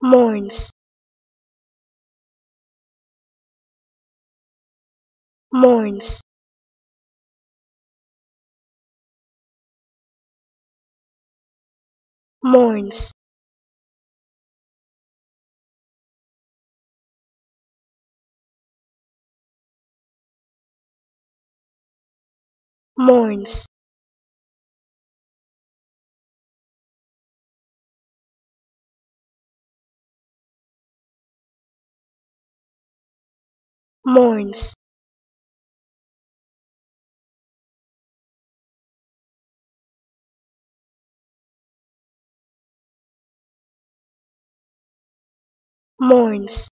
mourns mourns mourns mourns mourns mourns